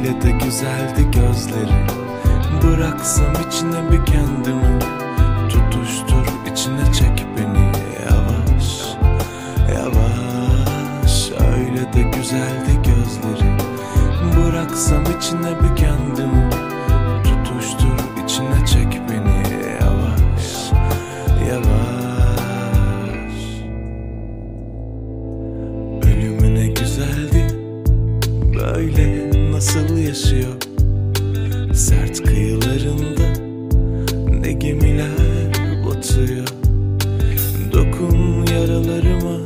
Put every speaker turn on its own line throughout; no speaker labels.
Öyle de güzeldi gözleri Bıraksam içine bir kendimi. Tutuştur içine çek beni. Yavaş Yavaş. Öyle de güzeldi gözleri Bıraksam içine bir kendimi. Tutuştur içine çek beni. Yavaş Yavaş. Ölümüne güzeldi. Böyle nasıl yaşıyor? Sert kıyılarında Ne gemiler batıyor? Dokun yaralarıma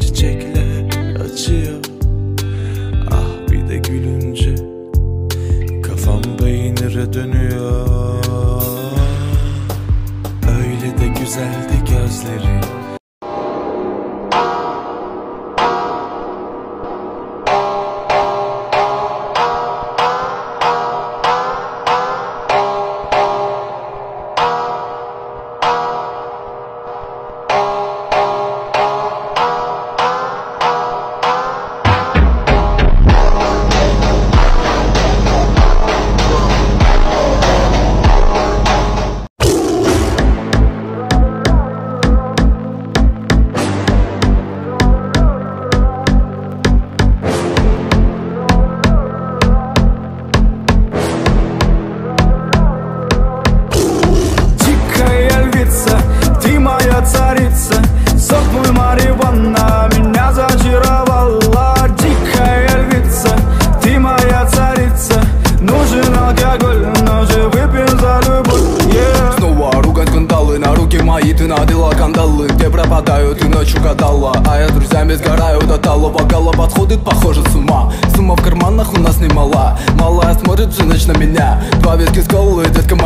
Çiçekler açıyor. Ah bir de gülünce Kafam peynire dönüyor. Öyle de güzeldi gözleri
Нужен алкоголь, но же выпьем за любовь yeah.
Снова ругать скандалы На руки мои ты надела кандалы Где пропадаю, ты ночью гадала А я друзьями сгораю до талого Бокала подходит, похоже, с ума. Сумма в карманах у нас немала Малая смотрит всю ночь на меня. Два виски с колы, детка